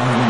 Amen.